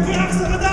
Graça da